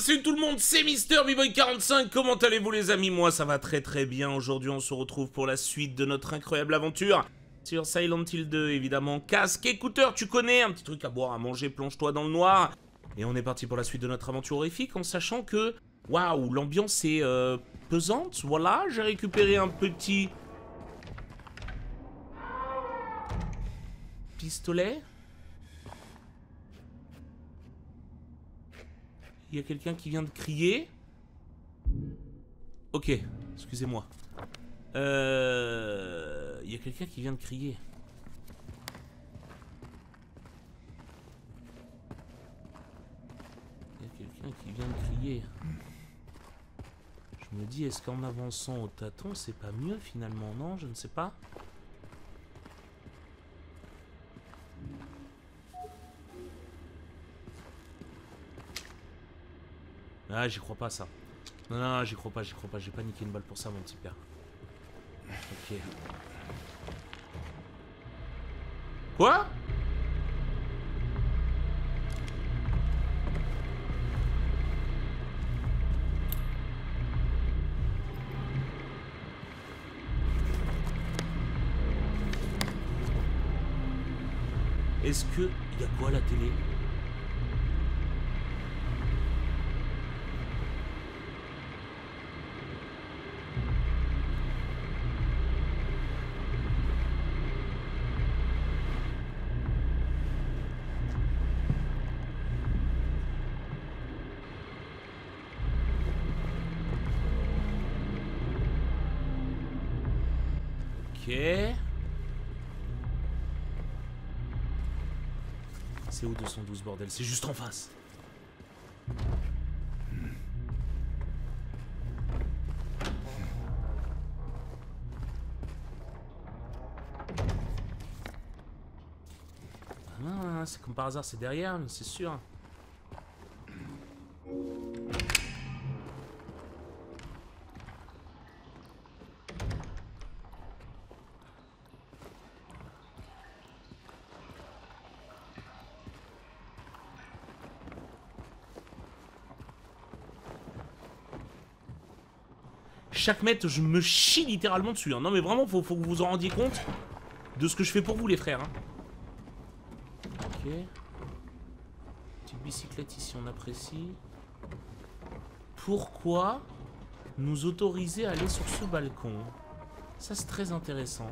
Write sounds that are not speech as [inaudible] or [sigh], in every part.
salut tout le monde, c'est Mister boy 45 comment allez-vous les amis? Moi ça va très très bien, aujourd'hui on se retrouve pour la suite de notre incroyable aventure sur Silent Hill 2 évidemment, casque, écouteur, tu connais, un petit truc à boire, à manger, plonge-toi dans le noir. Et on est parti pour la suite de notre aventure horrifique en sachant que, waouh, l'ambiance est euh, pesante, voilà, j'ai récupéré un petit... Pistolet Il y a quelqu'un qui vient de crier. Ok, excusez-moi. Euh... Il y a quelqu'un qui vient de crier. Il y a quelqu'un qui vient de crier. Je me dis, est-ce qu'en avançant au tâton, c'est pas mieux finalement Non, je ne sais pas. Ah, j'y crois pas ça. Non, non, j'y crois pas, j'y crois pas. J'ai paniqué une balle pour ça, mon petit père. Ok. Quoi? Est-ce que... Il y a quoi à la télé? C'est où 212 bordel? C'est juste en face. Ah non, c'est comme par hasard, c'est derrière, c'est sûr. Chaque mètre, je me chie littéralement dessus. Hein. Non mais vraiment, faut, que vous vous en rendiez compte de ce que je fais pour vous les frères. Hein. Ok. Petite bicyclette ici, on apprécie. Pourquoi nous autoriser à aller sur ce balcon? Ça c'est très intéressant.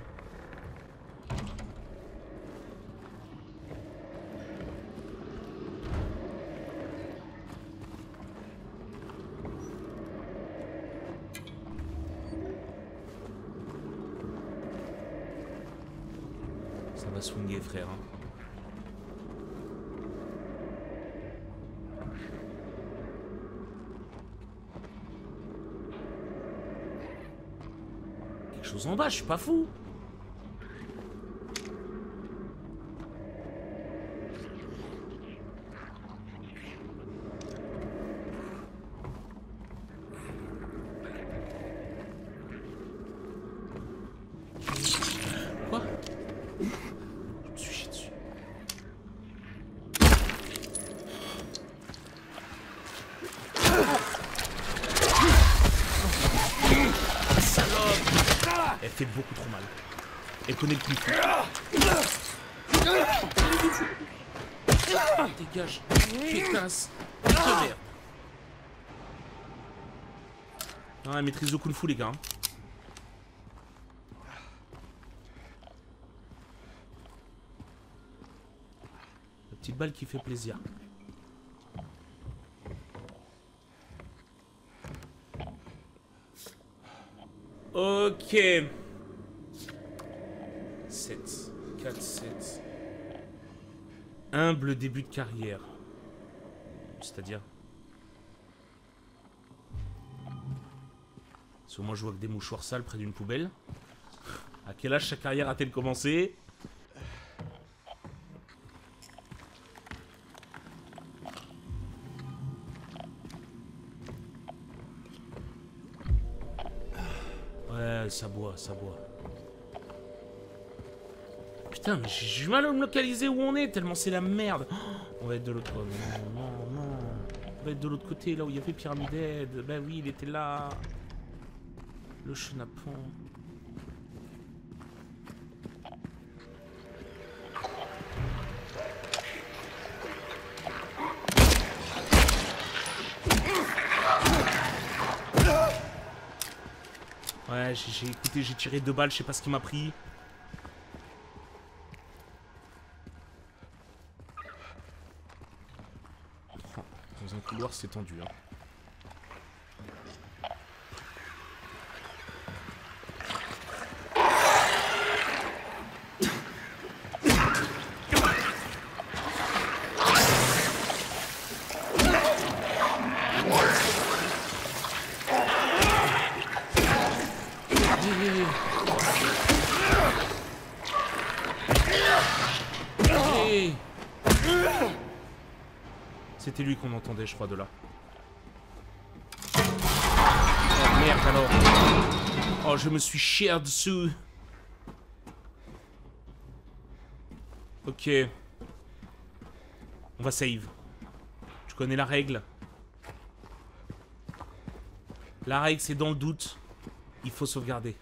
Ça va swinguer, hein. Quelque chose en bas, je suis pas fou. Quoi Je me suis chié dessus. Salope Elle fait beaucoup trop mal. Connaît le fu. Dégage. Pétasse. De merde. Non, elle maîtrise le kung fu, les gars. hein. La petite balle qui fait plaisir. Ok. 7. 4, 7. Humble début de carrière. C'est-à-dire Parce que moi je vois que des mouchoirs sales près d'une poubelle. À quel âge sa carrière a-t-elle commencé? Ouais, ça boit, ça boit. Putain, mais j'ai du mal à me localiser où on est, tellement c'est la merde. On va être de l'autre côté. Non. doit être de l'autre côté, là où il y avait Pyramid Head. Ben oui, il était là. Le chenapan. Ouais, j'ai écouté, j'ai tiré deux balles, je sais pas ce qui m'a pris. Oh, dans un couloir, c'est je crois, de là. Oh merde alors. Oh, je me suis chié dessus. Ok. On va save. Tu connais la règle. La règle, c'est dans le doute. Il faut sauvegarder.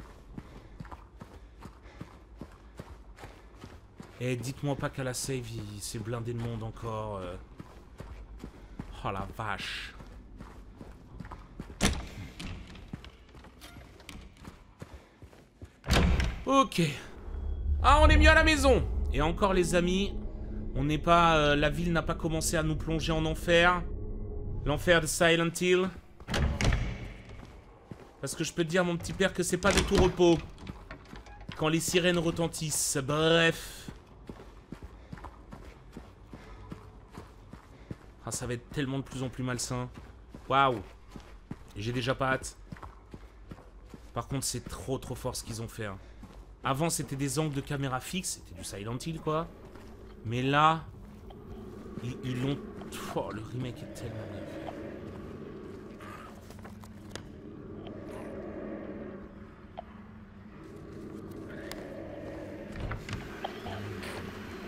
Et eh, dites-moi pas qu'à la save, il s'est blindé de monde encore. Euh. Oh la vache. Ok. Ah, on est mieux à la maison. Et encore les amis, on n'est pas... Euh, la ville n'a pas commencé à nous plonger en enfer. L'enfer de Silent Hill. Parce que je peux te dire, mon petit père, que c'est pas de tout repos. Quand les sirènes retentissent. Bref. Ah, ça va être tellement de plus en plus malsain. Waouh. J'ai déjà pas hâte. Par contre, c'est trop trop fort ce qu'ils ont fait. Hein. Avant, c'était des angles de caméra fixes. C'était du Silent Hill, quoi. Mais là, ils l'ont... Oh, le remake est tellement bien.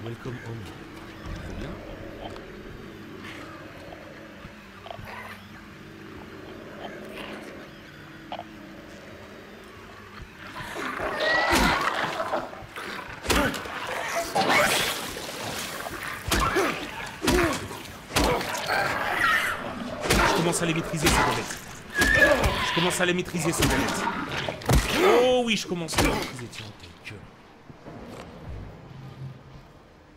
Welcome home. bien commence à les maîtriser, ces galettes. Je commence à les maîtriser, ces galettes. Oh oui, je commence à les maîtriser.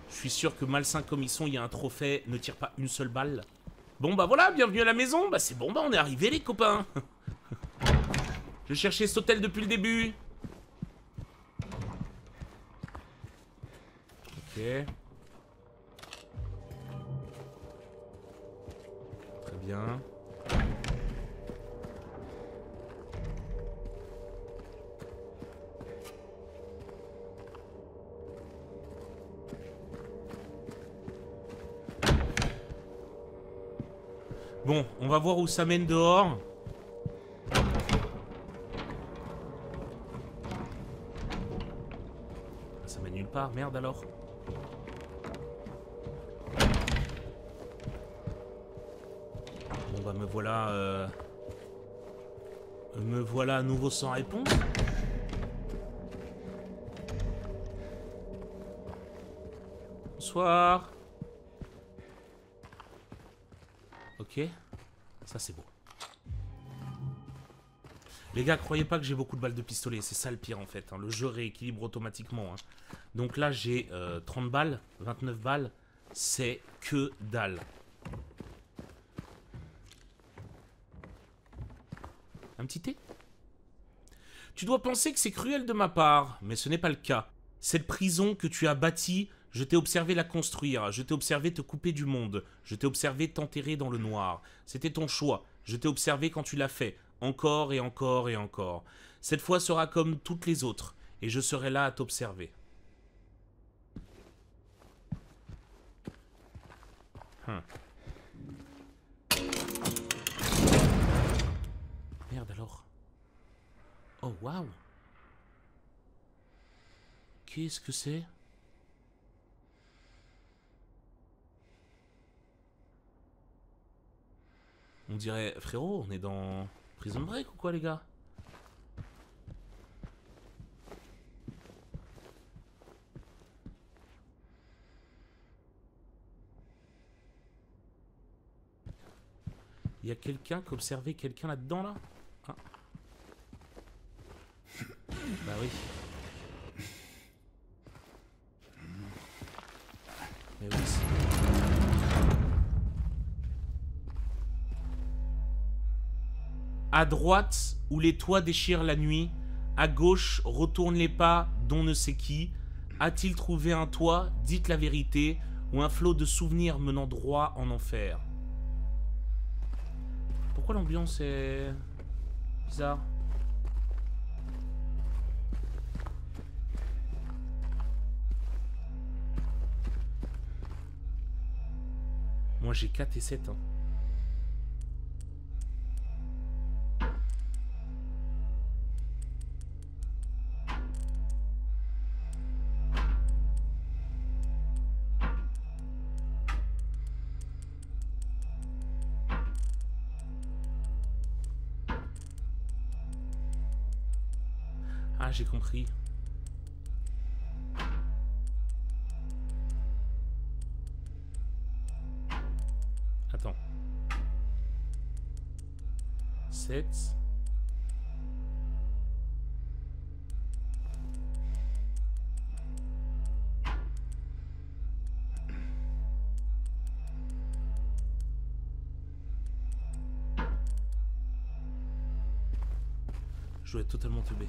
Je suis sûr que malsain comme ils sont, il y a un trophée, ne tire pas une seule balle. Bon bah voilà, bienvenue à la maison. Bah c'est bon, bah on est arrivé les copains. [laughs] Je cherchais cet hôtel depuis le début. Ok. Très bien. Bon, on va voir où ça mène dehors. Ça mène nulle part, merde alors. Bon bah me voilà... Euh... Me voilà à nouveau sans réponse. Bonsoir. Ok. Ça, c'est beau. Les gars, croyez pas que j'ai beaucoup de balles de pistolet. C'est ça le pire, en fait. Hein. Le jeu rééquilibre automatiquement. Hein. Donc là, j'ai 30 euh, balles, 29 balles. C'est que dalle. Un petit thé? Tu dois penser que c'est cruel de ma part, mais ce n'est pas le cas. Cette prison que tu as bâtie je t'ai observé la construire, je t'ai observé te couper du monde, je t'ai observé t'enterrer dans le noir. C'était ton choix, je t'ai observé quand tu l'as fait, encore et encore et encore. Cette fois sera comme toutes les autres, et je serai là à t'observer. Hum. Merde alors. Oh waouh Qu'est-ce que c'est? On dirait... Frérot, on est dans Prison Break ou quoi, les gars? Il y a quelqu'un qui observait quelqu'un là-dedans, là, ah. Bah oui. À droite, où les toits déchirent la nuit. À gauche, retourne les pas dont ne sait qui. A-t-il trouvé un toit Dites la vérité. Ou un flot de souvenirs menant droit en enfer? Pourquoi l'ambiance est bizarre? Moi j'ai 4 et 7 hein. Attends. 7. Je dois être totalement teubé.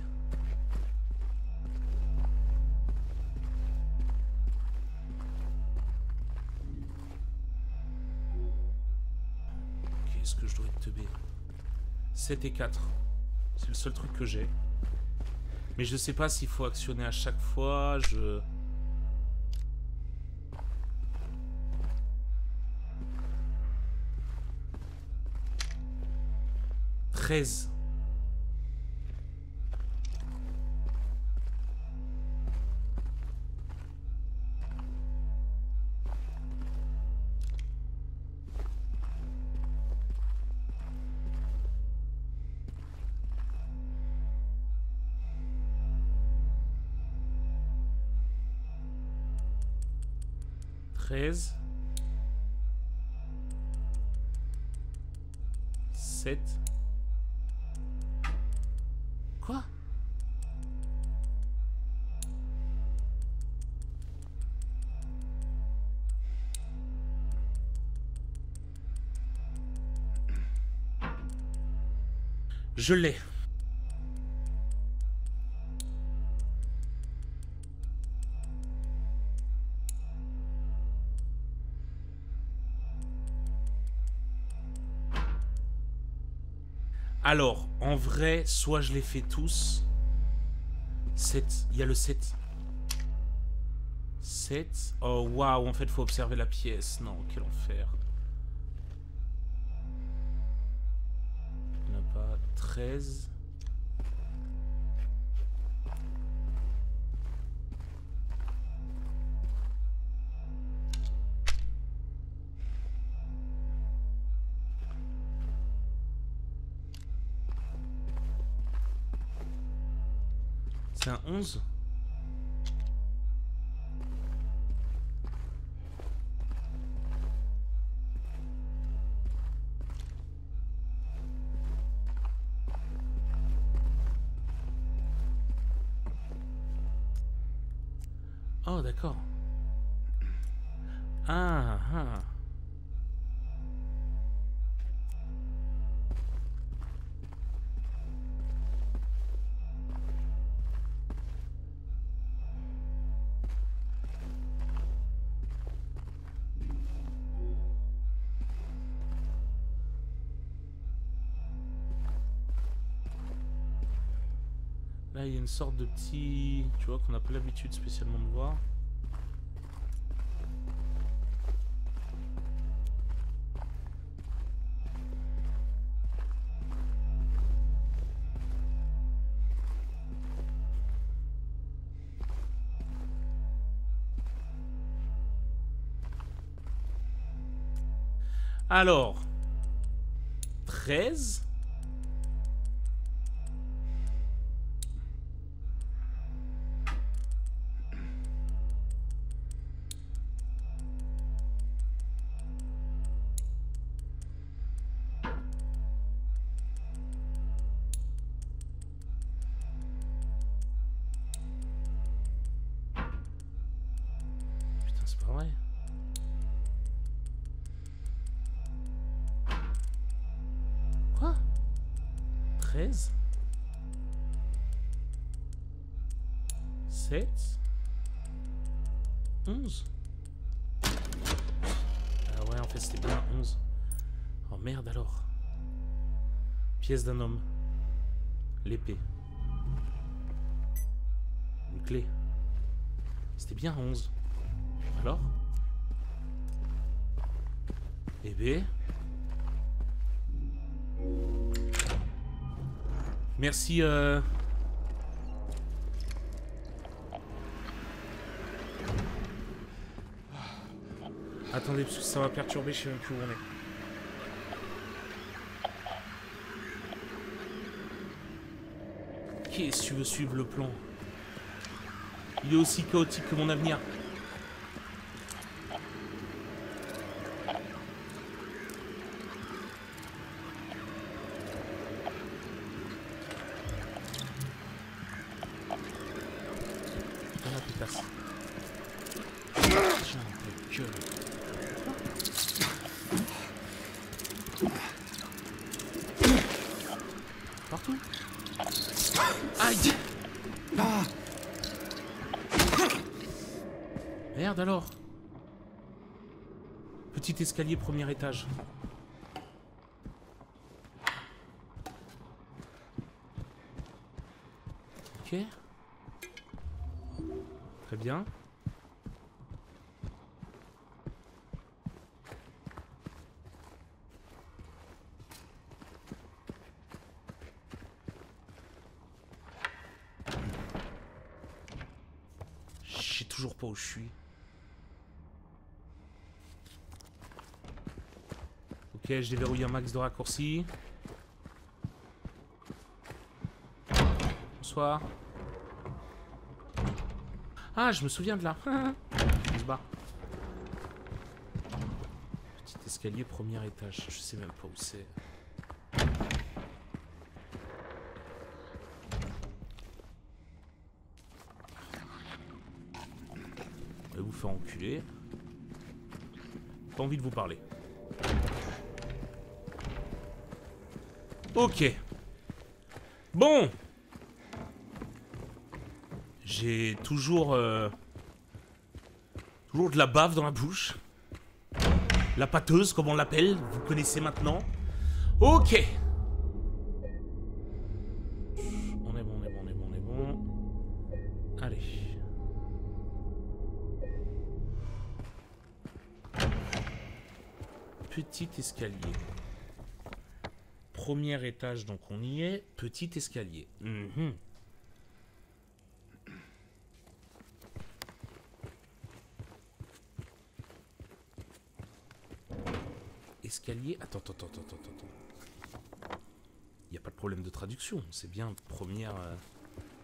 7 et 4. C'est le seul truc que j'ai. Mais je sais pas s'il faut actionner à chaque fois. Je... Treize. 7. Quoi? Je l'ai. Alors, en vrai, soit je les fais tous. 7. Il y a le 7. 7. Oh, waouh, en fait, faut observer la pièce. Non, quel enfer. Il n'y en a pas. 13. C'est un Là, il y a une sorte de petit... Tu vois, qu'on n'a pas l'habitude spécialement de voir. Alors, 13. 13 7 11 Ah ouais, en fait, c'était bien 11. Oh merde alors. Pièce d'un homme. L'épée. Une clé. C'était bien 11. Alors? Eh ben... Merci, euh... Attendez, parce que ça va perturber, je sais même plus où on est. Qu'est-ce que tu veux suivre le plan? Il est aussi chaotique que mon avenir. Dans la pétasse. Tiens, ta gueule. Partout. Aïe Merde alors Petit escalier premier étage. Ok. Très bien. Je sais toujours pas où je suis. Ok, je déverrouille un max de raccourcis. Bonsoir. Ah, je me souviens de là. [laughs] On se barre. Petit escalier, premier étage. Je sais même pas où c'est. Vous faire enculer. Pas envie de vous parler. Ok. Bon. J'ai toujours... euh, toujours de la bave dans la bouche. La pâteuse, comme on l'appelle. Vous connaissez maintenant. Ok. On est bon, on est bon, on est bon, on est bon. Allez. Petit escalier. Premier étage, donc on y est. Petit escalier. Mhm. Escalier. Attends, attends, attends, attends, attends. Il n'y a pas de problème de traduction. C'est bien premier euh,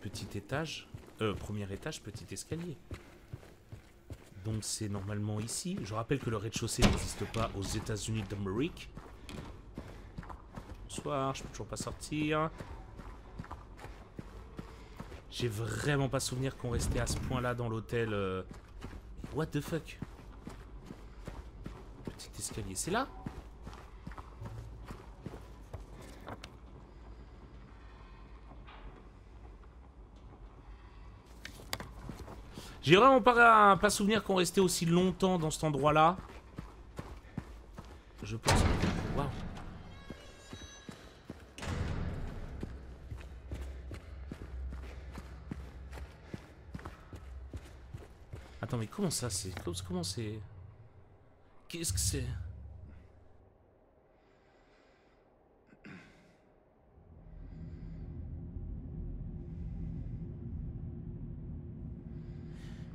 petit étage. Euh, premier étage, petit escalier. Donc c'est normalement ici. Je rappelle que le rez-de-chaussée n'existe pas aux États-Unis d'Amérique. Je peux toujours pas sortir. J'ai vraiment pas souvenir qu'on restait à ce point-là dans l'hôtel. euh, What the fuck? Petit escalier, c'est là? J'ai vraiment pas, pas souvenir qu'on restait aussi longtemps dans cet endroit-là. Je pense. Waouh. Attends, mais comment ça c'est comment- c'est Qu'est-ce que c'est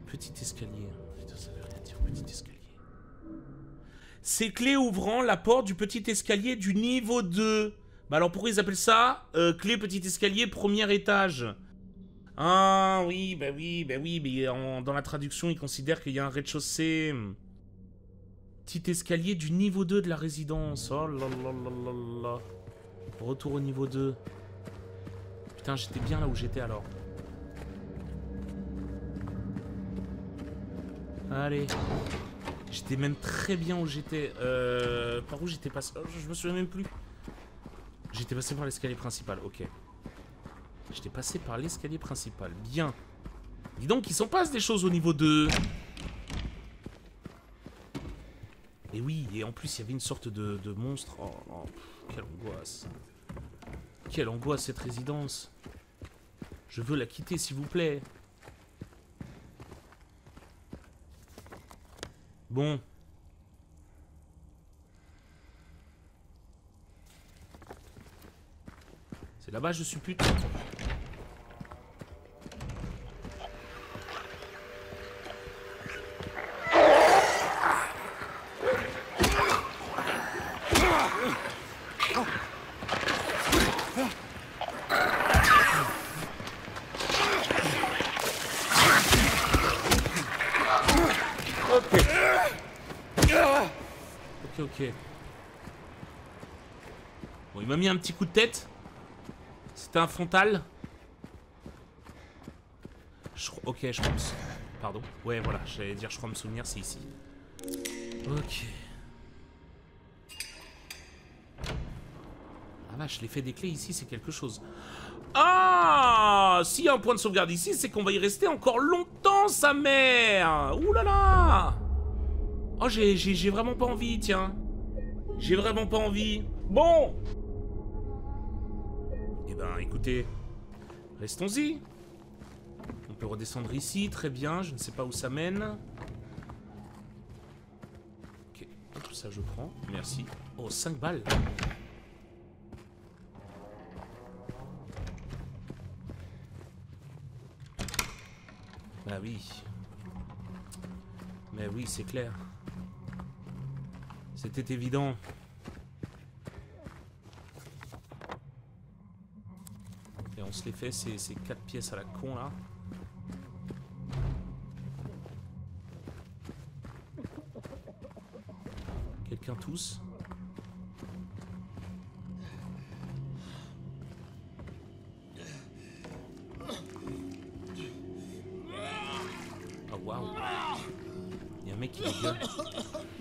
Petit escalier. Putain, ça veut rien dire, petit escalier. Ces clés ouvrant la porte du petit escalier du niveau 2. Bah alors pourquoi ils appellent ça euh, clé petit escalier premier étage? Ah oui, bah oui, bah oui, mais dans la traduction ils considèrent qu'il y a un rez-de-chaussée. Petit escalier du niveau 2 de la résidence. Oh là là là là là. Retour au niveau 2. Putain, j'étais bien là où j'étais alors. Allez. J'étais même très bien où j'étais. Euh, par où j'étais passé? Oh, Je me souviens même plus. J'étais passé par l'escalier principal, ok. J'étais passé par l'escalier principal, bien. Dis donc, il s'en passe des choses au niveau 2. Et oui, et en plus, il y avait une sorte de, monstre. Oh, oh, quelle angoisse. Quelle angoisse, cette résidence. Je veux la quitter, s'il vous plaît. Bon, Là-bas, je suis plus... un petit coup de tête. C'était un frontal Ok, je pense. Pardon. Ouais, voilà, j'allais dire, je crois me souvenir, c'est ici. Ok. Ah vache, l'effet des clés ici, c'est quelque chose. Ah S'il y a un point de sauvegarde ici, c'est qu'on va y rester encore longtemps, sa mère Ouh là là Oh, j'ai vraiment pas envie, tiens. J'ai vraiment pas envie. Bon eh ben, écoutez, restons-y. On peut redescendre ici, très bien. Je ne sais pas où ça mène. Ok, tout ça je prends. Merci. Oh, 5 balles. Bah oui. Mais oui, c'est clair. C'était évident. On se les fait, ces, ces quatre pièces à la con là. Quelqu'un tous Oh waouh Il y a un mec qui.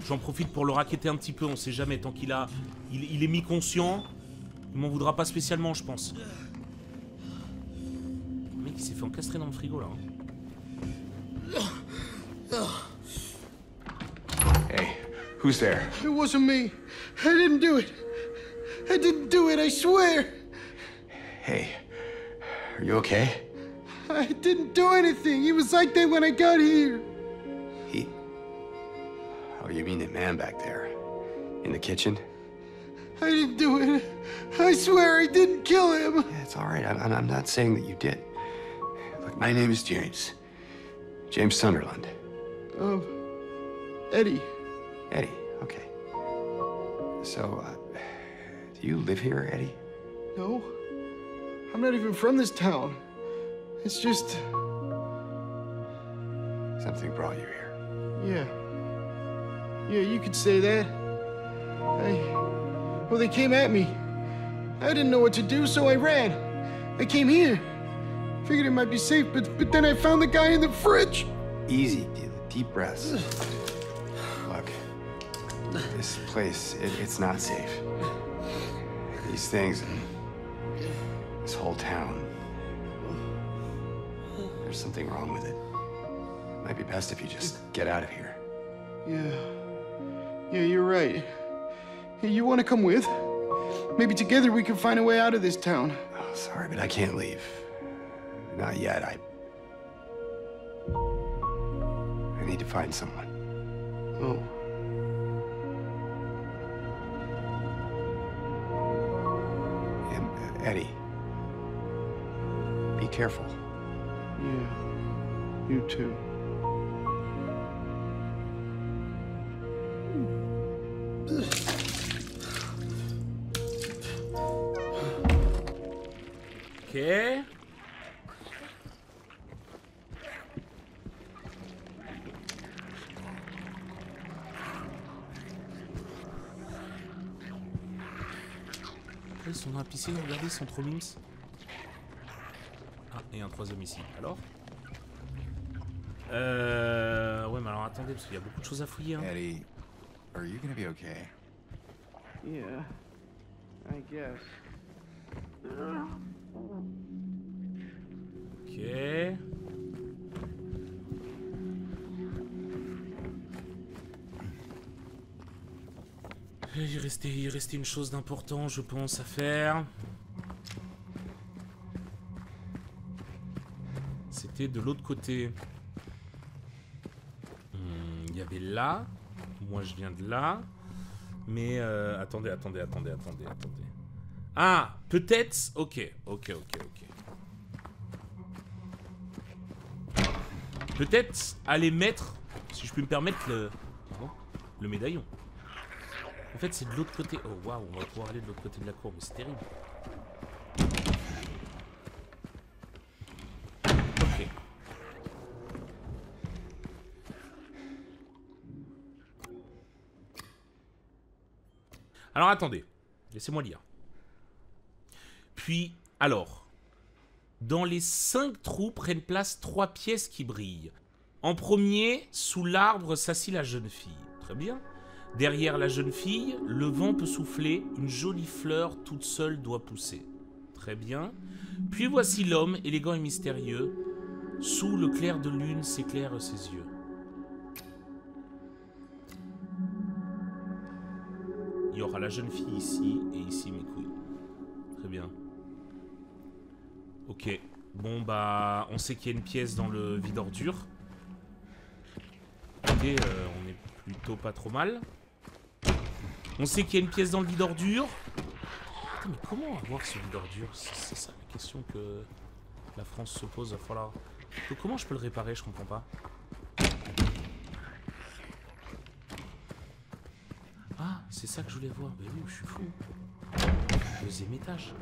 J'en profite pour le raqueter un petit peu, on sait jamais, tant qu'il a... Il, il est mi-conscient, il m'en voudra pas spécialement, je pense encastré dans le frigo là. Hey, who's there? It wasn't me. I didn't do it. I didn't do it, I swear. Hey, are you okay? I didn't do anything. He was like that when I got here. He? Oh, you mean the man back there? In the kitchen? I didn't do it. I swear I didn't kill him. Yeah, it's all right. I'm, I'm not saying that you did. My name is James. James Sunderland. Um, Eddie. Eddie, okay. So, uh, do you live here, Eddie? No. I'm not even from this town. It's just... Something brought you here. Yeah. Yeah, you could say that. I... Well, they came at me. I didn't know what to do, so I ran. I came here. Figured it might be safe, but, but then I found the guy in the fridge. Easy, deep breaths. Look, this place, it, it's not safe. These things, this whole town, there's something wrong with it. It might be best if you just get out of here. Yeah. Yeah, you're right. Hey, you want to come with? Maybe together we can find a way out of this town. Oh, sorry, but I can't leave. Not yet. I... I need to find someone. Oh. And, uh, Eddie. Be careful. Yeah. You too. Ok. Piscine, regardez, ils sont trop mimes. Ah, et un troisième ici. Alors Euh... Ouais, mais alors attendez, parce qu'il y a beaucoup de choses à fouiller. Hein. Eddie, are you gonna be okay? Yeah, I guess. Il restait, une chose d'important, je pense, à faire. C'était de l'autre côté. Hmm, Il y avait là. Moi, je viens de là. Mais euh, attendez, attendez, attendez, attendez, attendez. Ah, peut-être. Ok, ok, ok, ok. Peut-être aller mettre, si je puis me permettre, le médaillon. En fait, c'est de l'autre côté. Oh waouh, on va pouvoir aller de l'autre côté de la cour, mais c'est terrible. Ok. Alors attendez, laissez-moi lire. Puis, alors, dans les cinq trous prennent place trois pièces qui brillent. En premier, sous l'arbre s'assit la jeune fille. Très bien. Derrière la jeune fille, le vent peut souffler, une jolie fleur toute seule doit pousser. Très bien. Puis voici l'homme, élégant et mystérieux. Sous le clair de lune s'éclairent ses yeux. Il y aura la jeune fille ici et ici mes couilles. Très bien. Ok. Bon bah, on sait qu'il y a une pièce dans le vide ordure. Ok, euh, on est plutôt pas trop mal. On sait qu'il y a une pièce dans le vide ordure. Mais comment avoir ce vide ordure C'est ça la question que la France se pose. Comment je peux le réparer Je comprends pas. Ah, c'est ça que je voulais voir. Mais oui, je suis fou. Deuxième étage.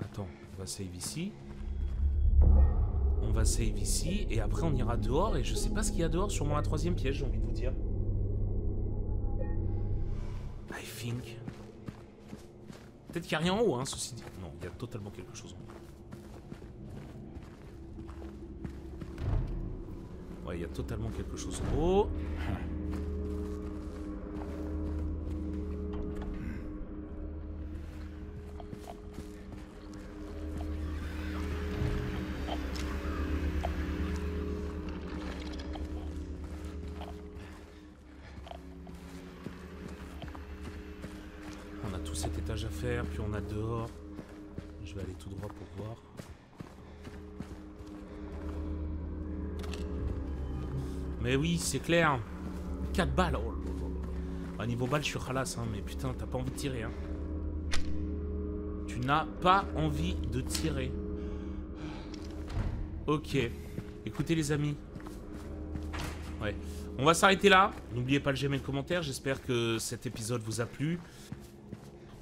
Attends, on va save ici. On va save ici et après on ira dehors et je sais pas ce qu'il y a dehors, sûrement la troisième pièce, j'ai envie de vous dire. I think. Peut-être qu'il n'y a rien en haut, hein, ceci dit. Non, il y a totalement quelque chose en haut. Ouais, il y a totalement quelque chose en haut. Puis on a dehors. Je vais aller tout droit pour voir. Mais oui, c'est clair. 4 balles. Oh niveau balle, je suis ralasse, hein, mais putain, t'as pas envie de tirer. Hein. Tu n'as pas envie de tirer. Ok. Écoutez, les amis. Ouais. On va s'arrêter là. N'oubliez pas le j'aime et le commentaire. J'espère que cet épisode vous a plu.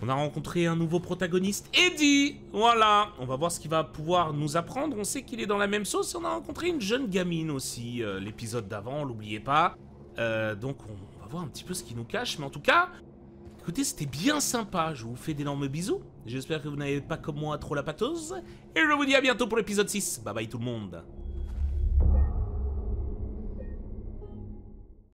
On a rencontré un nouveau protagoniste, Eddie Voilà On va voir ce qu'il va pouvoir nous apprendre. On sait qu'il est dans la même sauce. On a rencontré une jeune gamine aussi, euh, l'épisode d'avant, l'oubliez pas. Euh, donc on va voir un petit peu ce qu'il nous cache. Mais en tout cas, écoutez, c'était bien sympa. Je vous fais d'énormes bisous. J'espère que vous n'avez pas comme moi trop la patose. Et je vous dis à bientôt pour l'épisode 6. Bye bye tout le monde